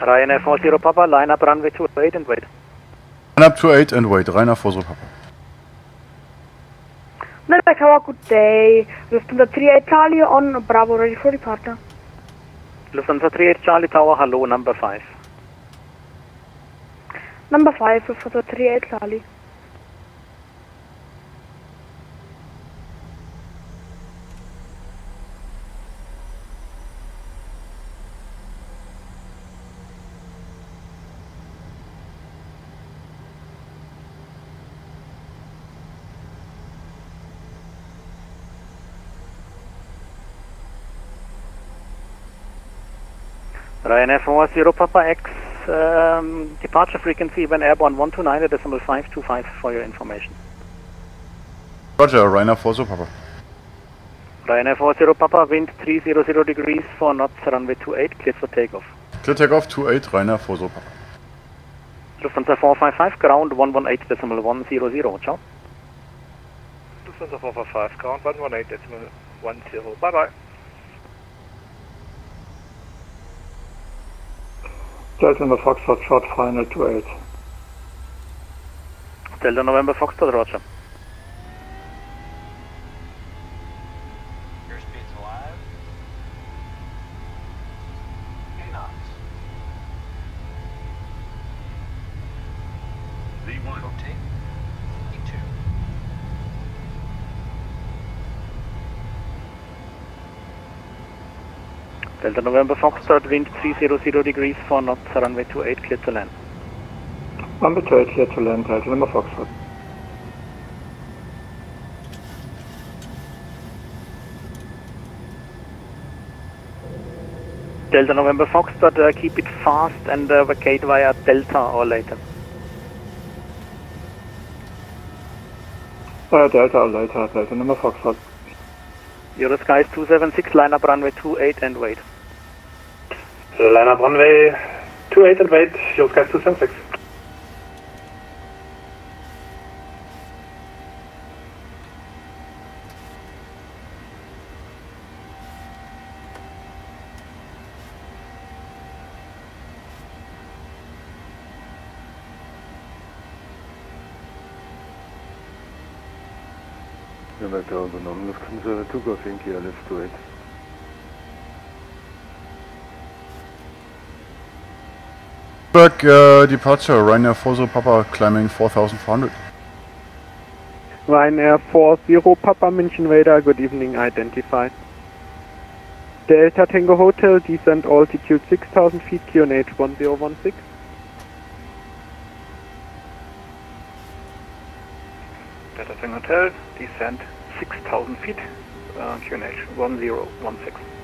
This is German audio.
Ryanair 40 Papa, line up runway 28 and wait. Line up to 8 and wait. Rainer Foso Papa. November Tower, good day. Lufthansa 38 Charlie on Bravo, ready for departure. Lufthansa 38 Charlie Tower, hello, number 5. Number 5, Lufthansa 38 Charlie. Ryanair 40 Papa X, um, departure frequency when airborne 129 decimal 525 for your information. Roger, Rainer Foso Papa. Ryanair 40 Papa, wind 300 degrees, 4 knots, runway 28, cleared for takeoff. Clear takeoff to 8, Rainer Foso Papa. Lufthansa 455, ground 118 decimal 100, ciao. Lufthansa 455, ground 118 decimal 10. Bye bye. Delta November Foxtrot, short final 28. Delta November Foxtrot, roger. Airspeed's alive. Eight knots. V1. Rotate. Delta November Foxtrot, wind 300 degrees, 4 knots, runway 28, cleared to land. Number 28 here to land, Delta November Foxtrot. Delta November Foxtrot, uh, keep it fast and uh, vacate via Delta or later. Uh, Delta or later, Delta November Foxtrot. Euroskies 276, line up runway 28 and wait. Line up runway 28 and wait, Eurosky 276. Number Tower genommen, Lufthansa Takeoff India, let's do it. Back uh, departure, Rainer Foso Papa climbing 4400. Ryanair 40 Papa München Radar, good evening, identify. Delta Tango Hotel, descent altitude 6000 feet, QNH 1016. Delta Tango Hotel, descent 6000 feet, uh, QNH 1016.